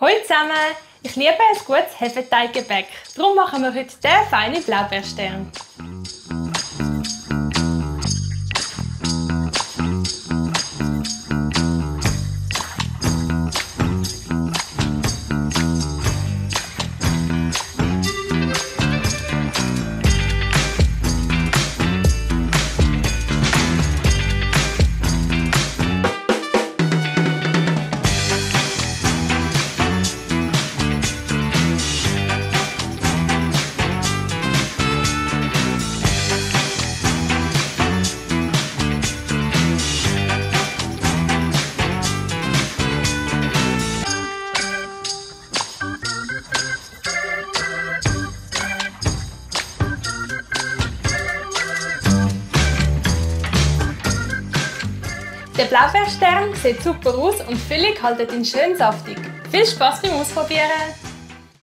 Hallo zusammen! Ich liebe ein gutes Hefeteiggebäck. Darum machen wir heute den feinen Blaubeerstern. Der Blaubeerstern sieht super aus und Füllung haltet ihn schön saftig. Viel Spaß beim Ausprobieren!